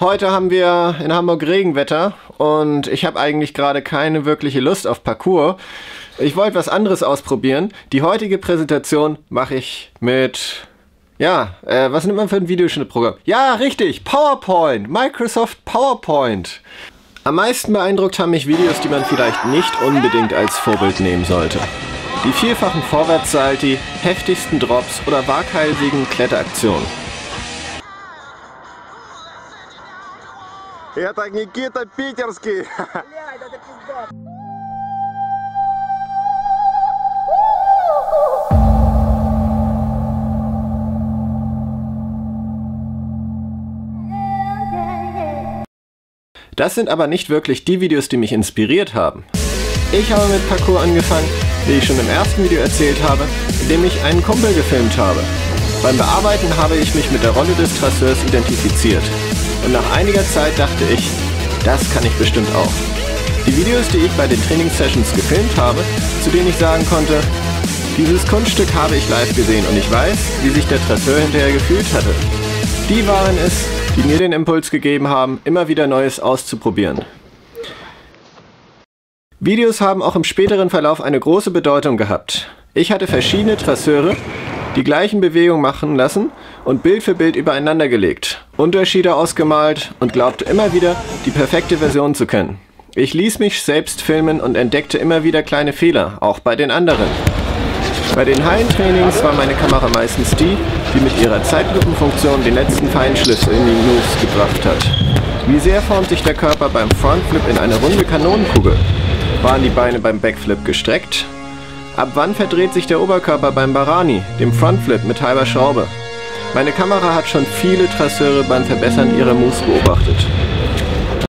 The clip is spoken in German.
Heute haben wir in Hamburg Regenwetter und ich habe eigentlich gerade keine wirkliche Lust auf Parcours. Ich wollte was anderes ausprobieren. Die heutige Präsentation mache ich mit ja, äh, was nimmt man für ein Videoschnittprogramm? Ja, richtig, PowerPoint, Microsoft PowerPoint. Am meisten beeindruckt haben mich Videos, die man vielleicht nicht unbedingt als Vorbild nehmen sollte. Die vielfachen Vorwärtssalti, heftigsten Drops oder waghalsigen Kletteraktionen. Это Никита Питерский. Das sind aber nicht wirklich die Videos, die mich inspiriert haben. Ich habe mit Parkour angefangen, wie ich schon im ersten Video erzählt habe, indem ich einen Kumpel gefilmt habe. Beim Bearbeiten habe ich mich mit der Rolle des Trasseurs identifiziert. Und nach einiger Zeit dachte ich, das kann ich bestimmt auch. Die Videos, die ich bei den Trainingssessions gefilmt habe, zu denen ich sagen konnte, dieses Kunststück habe ich live gesehen und ich weiß, wie sich der Trasseur hinterher gefühlt hatte. Die waren es, die mir den Impuls gegeben haben, immer wieder Neues auszuprobieren. Videos haben auch im späteren Verlauf eine große Bedeutung gehabt. Ich hatte verschiedene Trasseure, die gleichen Bewegungen machen lassen und Bild für Bild übereinander gelegt, Unterschiede ausgemalt und glaubte immer wieder, die perfekte Version zu kennen. Ich ließ mich selbst filmen und entdeckte immer wieder kleine Fehler, auch bei den anderen. Bei den Hallentrainings war meine Kamera meistens die, die mit ihrer Zeitlupenfunktion den letzten Feinschliff in die Moves gebracht hat. Wie sehr formt sich der Körper beim Frontflip in eine runde Kanonenkugel? Waren die Beine beim Backflip gestreckt? Ab wann verdreht sich der Oberkörper beim Barani, dem Frontflip mit halber Schraube? Meine Kamera hat schon viele Trasseure beim Verbessern ihrer Moves beobachtet.